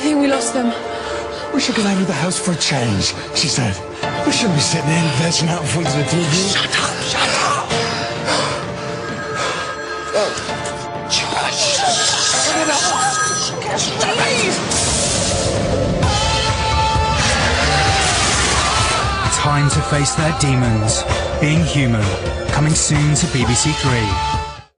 I think we lost them. We should go out of the house for a change, she said. We shouldn't be sitting in vegging out for the TV. Shut up, shut up. Time to face their demons. Being human. Coming soon to BBC Three.